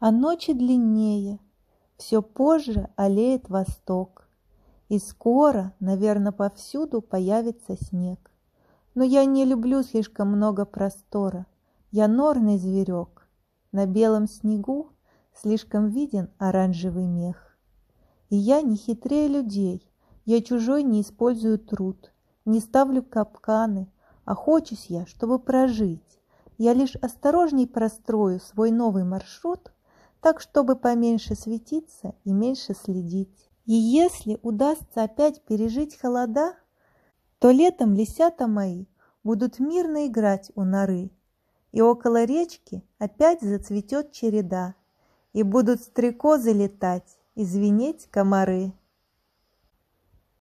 А ночи длиннее, все позже олеет восток, И скоро, наверное, повсюду появится снег. Но я не люблю слишком много простора, Я норный зверек, на белом снегу Слишком виден оранжевый мех. И я не хитрее людей, я чужой не использую труд, Не ставлю капканы, охочусь я, чтобы прожить. Я лишь осторожней прострою свой новый маршрут — так, чтобы поменьше светиться и меньше следить. И если удастся опять пережить холода, то летом лисята мои будут мирно играть у норы, и около речки опять зацветет череда, и будут стрекозы летать и звенеть комары.